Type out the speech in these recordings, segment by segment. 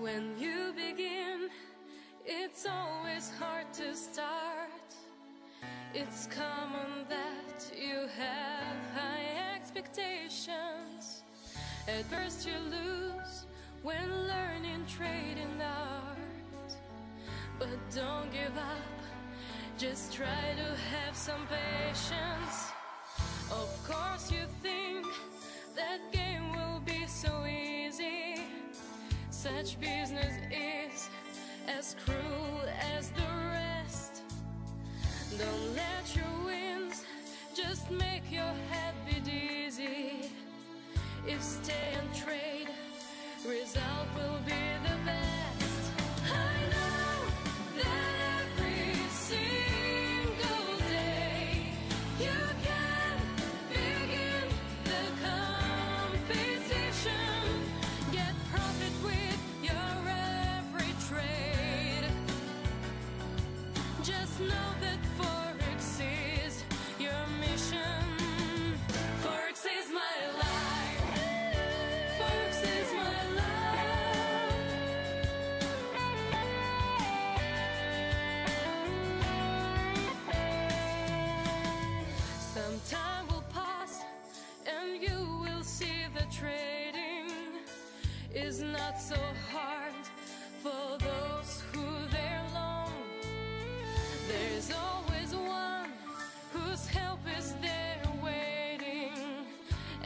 When you begin, it's always hard to start. It's common that you have high expectations. At first, you lose when learning trade in art. But don't give up, just try to have some patience. Of course, Such business is as cruel as the rest. Don't let your wins just make your head be dizzy. If stay and trade, result will be the best.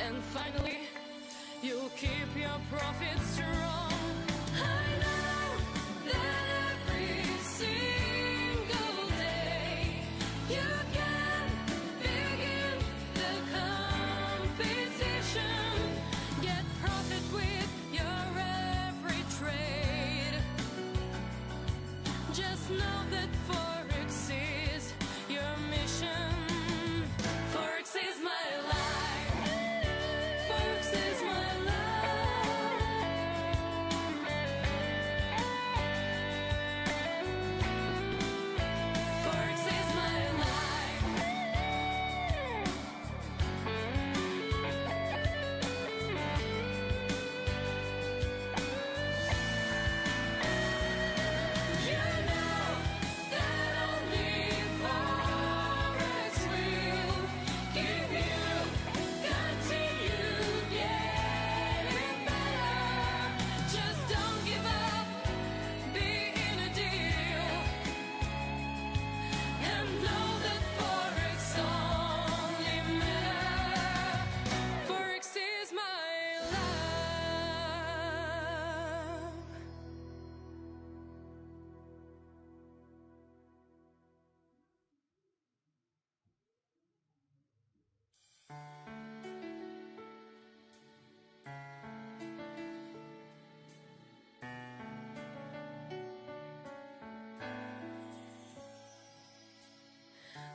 And finally, you'll keep your profits strong.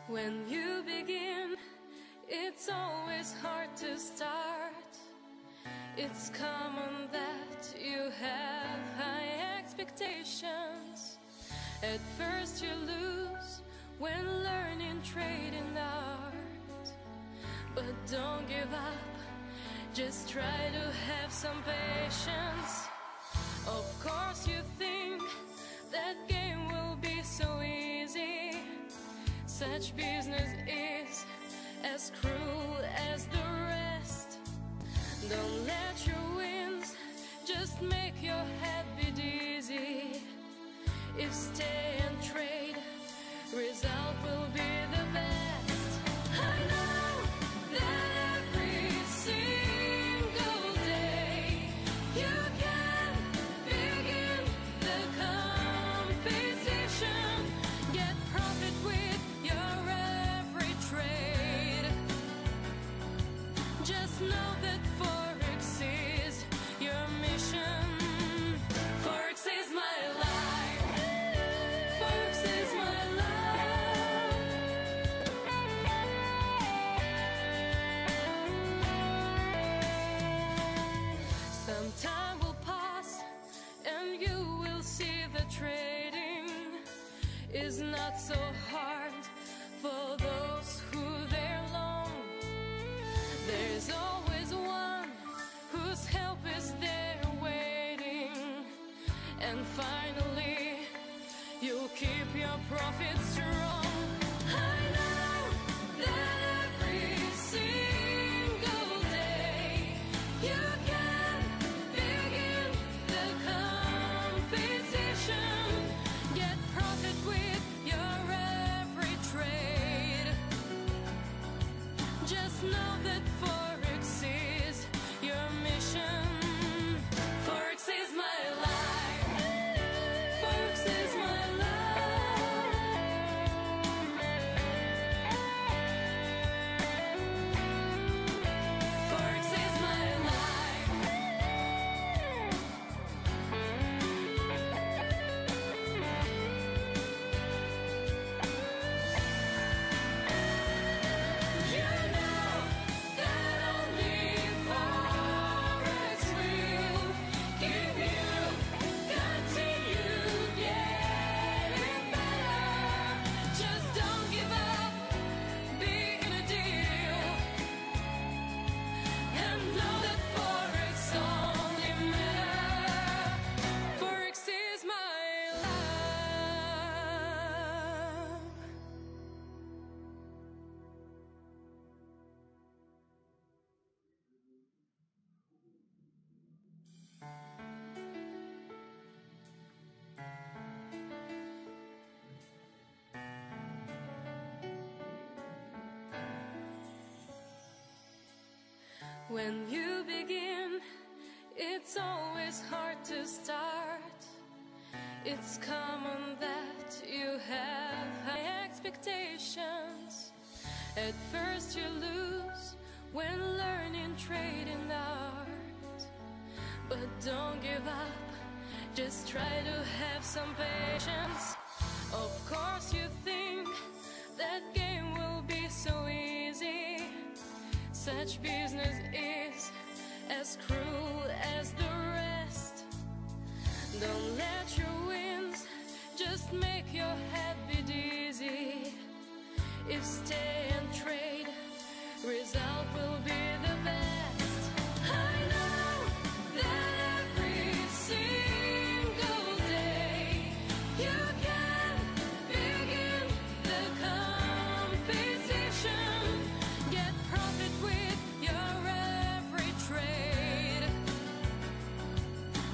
When you begin, it's always hard to start. It's common that you have high expectations. At first, you lose when learning trade in art. But don't give up, just try to have some patience. Of course, you think Such business is as cruel as the rest. Don't let your wins just make your head be dizzy. If stay and trade, result will be finally you'll keep your profits strong. When you begin, it's always hard to start. It's common that you have high expectations. At first, you lose when learning trading art. But don't give up, just try to have some patience. Of course, you think that game Such business is as cruel as the rest. Don't let your wins just make your head be dizzy. If stay and trade, result will be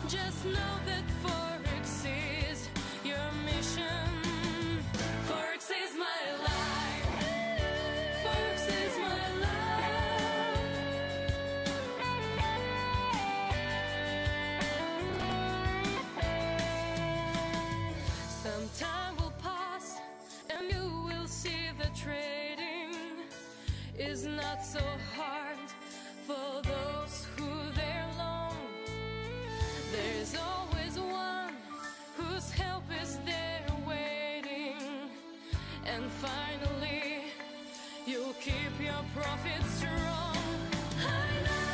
Just know that Forex is your mission. Forex is my life. Forex is my. Some time will pass and you will see the trading is not so hard And finally, you'll keep your profits strong. I know